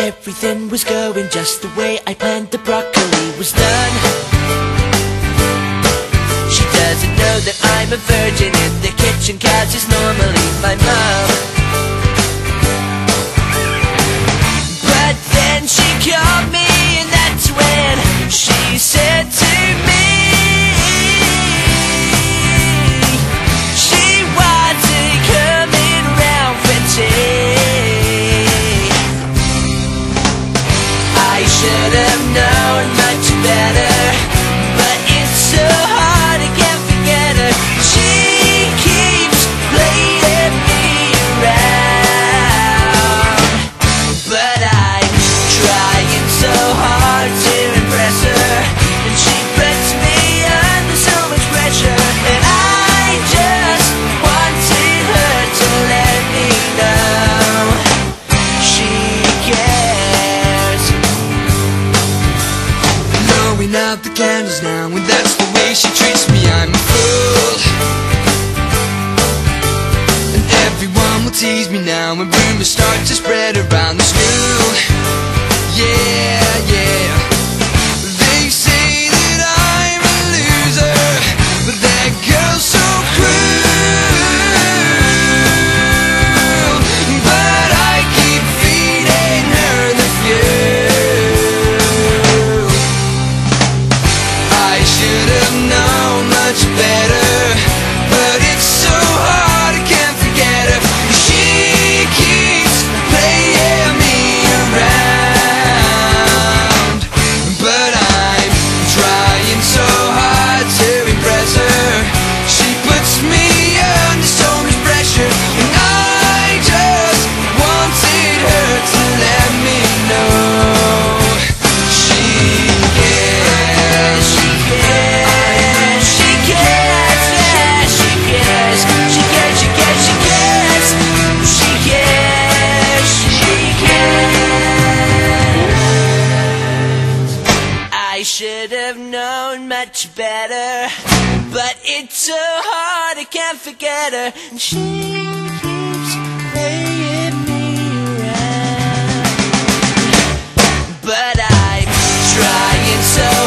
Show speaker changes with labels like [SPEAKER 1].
[SPEAKER 1] Everything was going just the way I planned. The broccoli was done. She doesn't know that I'm a virgin in the kitchen, cause it's normally my mom. Should
[SPEAKER 2] out the candles now And that's the way she treats me. I'm a fool. And everyone will tease me now And rumors start to spread around the school. Yeah, yeah have known much better. But it's so hard, I can't forget her. And she keeps playing me around. But I'm trying so